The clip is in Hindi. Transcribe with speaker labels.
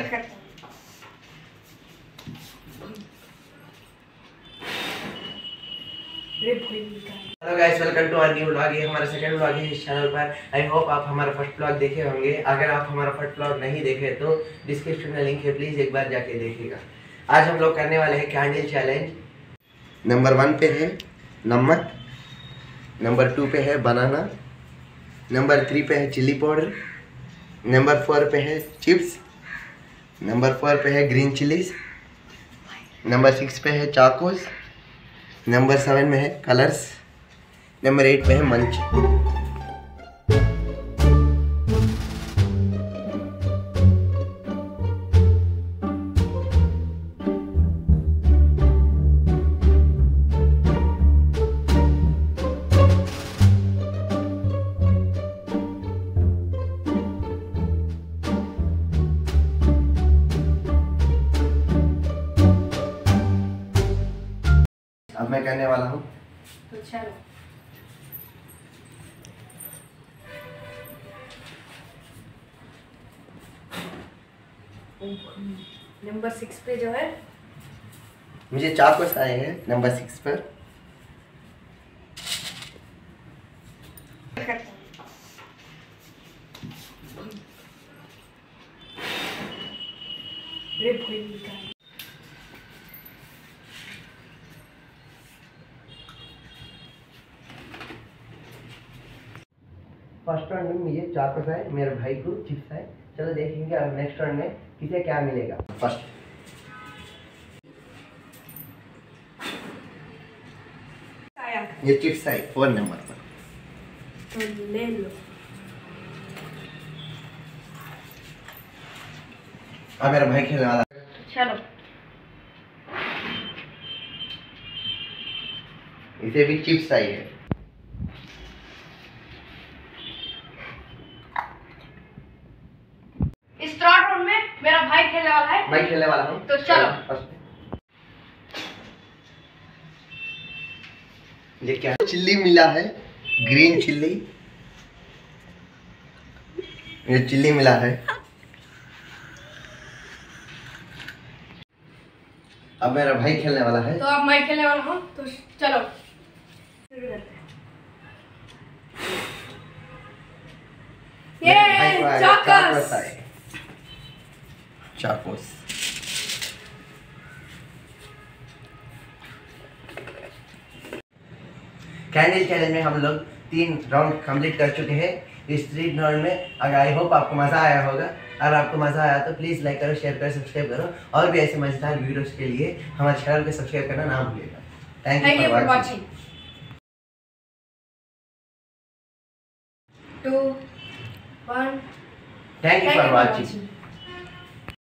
Speaker 1: Hello guys welcome to our new vlog ये हमारा सेकंड व्लॉग है इस चैनल पर। आई होप आप हमारा फ़र्स्ट व्लॉग देखे होंगे। अगर आप हमारा फ़र्स्ट व्लॉग नहीं देखे तो डिस्क्रिप्शन में लिंक है। प्लीज़ एक बार जाके देखिएगा। आज हम लोग करने वाले हैं कैंडल चैलेंज नंबर वन पे है नमक। नंबर टू पे है बनाना नंबर थ्री पे है चिली पाउडर नंबर फोर पे है चिप्स नंबर फोर पे है ग्रीन चिलीज, नंबर सिक्स पे है चाकोस, नंबर सेवन में है कलर्स, नंबर एट पे है मंच। अब मैं करने वाला हूँ।
Speaker 2: तो चलो। नंबर सिक्स पे जो है।
Speaker 1: मुझे चाकोस आए हैं नंबर सिक्स पर।
Speaker 2: रे
Speaker 1: फ़र्स्ट राउंड में मुझे चाकोस आए मेरे भाई को चिप्स आए। चलो देखेंगे अब नेक्स्ट राउंड में किसे क्या मिलेगा। फ़र्स्ट ये चिप्स आए फोर नंबर पर।
Speaker 2: तो ले लो।
Speaker 1: अब मेरा भाई खेलने वाला।
Speaker 2: चलो।
Speaker 1: इसे भी चिप्स आई है
Speaker 2: इस थर्ड राउंड में मेरा भाई खेलने वाला है।
Speaker 1: भाई खेलने वाला हूँ।
Speaker 2: तो चलो।
Speaker 1: ये क्या? चिल्ली मिला है ग्रीन चिल्ली। ये चिल्ली मिला है। अब मेरा भाई खेलने वाला है।
Speaker 2: तो अब मैं खेलने वाला हूँ तो चलो। ये
Speaker 1: चाकोस
Speaker 2: चौकस
Speaker 1: चाकोस कैंडल चैलेंज में हम लोग तीन राउंड कंप्लीट कर चुके हैं। इस थ्री राउंड में अगर आई होप आपको मज़ा आया होगा। अगर आपको मज़ा आया तो प्लीज़ लाइक करो शेयर करो सब्सक्राइब करो। और भी ऐसे मज़ेदार वीडियोस के लिए हमारे चैनल को सब्सक्राइब करना ना भूलिएगा।
Speaker 2: Thank you for watching two one
Speaker 1: thank you for watching.